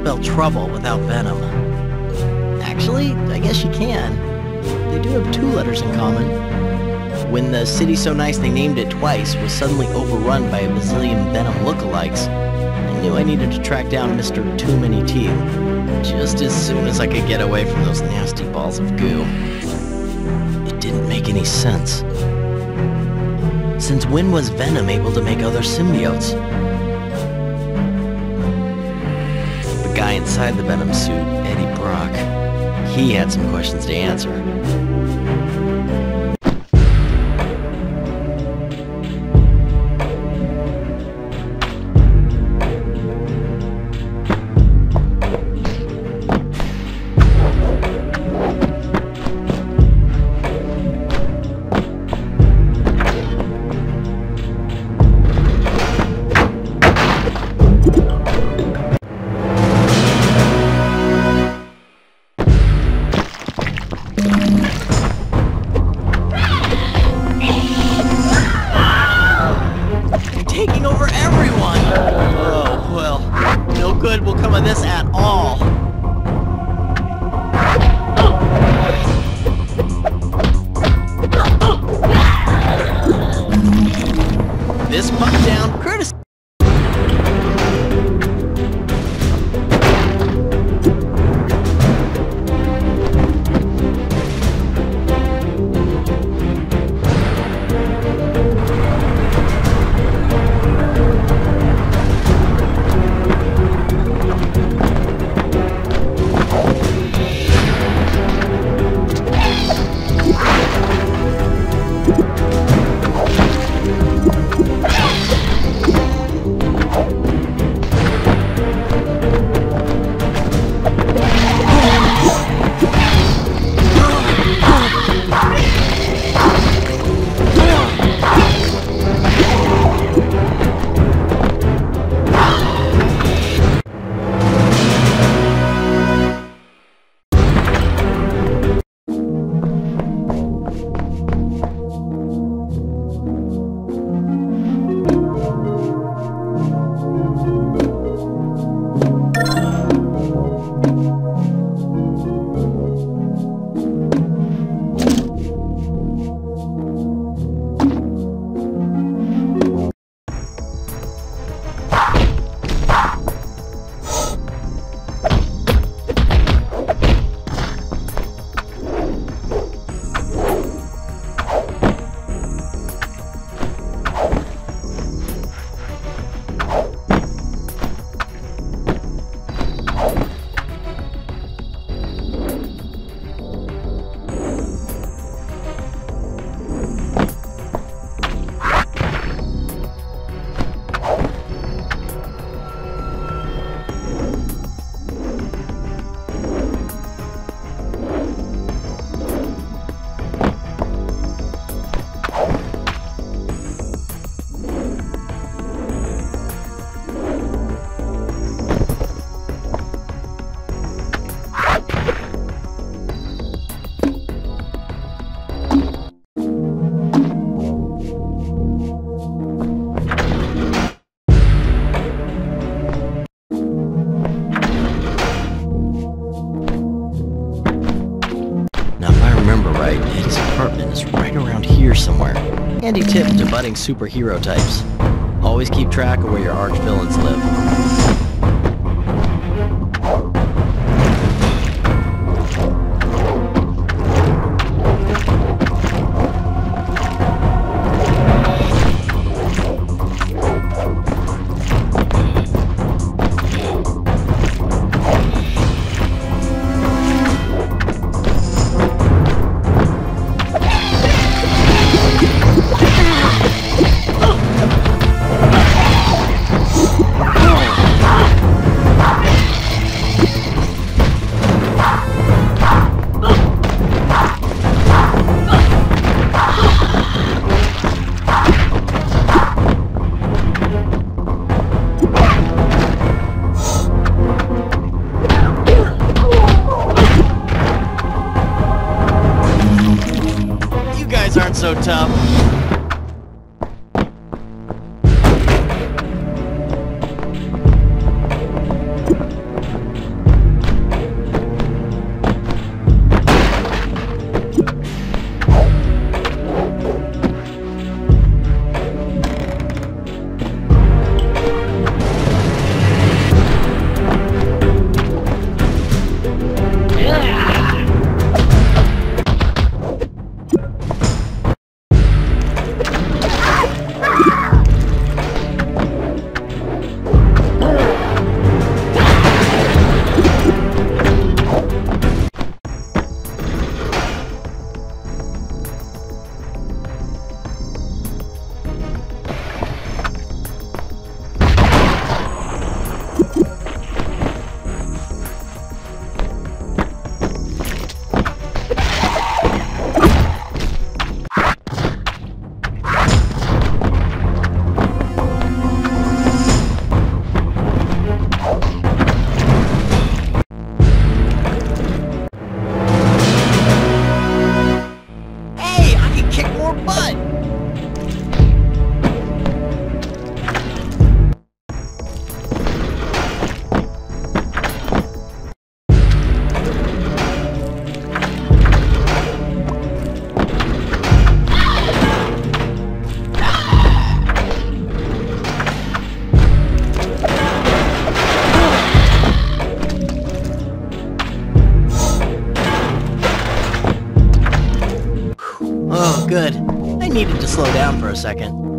spell trouble without venom. Actually, I guess you can. They do have two letters in common. When the city so nice they named it twice was suddenly overrun by a bazillion venom lookalikes, I knew I needed to track down Mr. Too Many Teeth just as soon as I could get away from those nasty balls of goo. It didn't make any sense. Since when was Venom able to make other symbiotes? Guy inside the Venom suit, Eddie Brock, he had some questions to answer. Handy tip to budding superhero types. Always keep track of where your arch villains live. up. good. I needed to slow down for a second.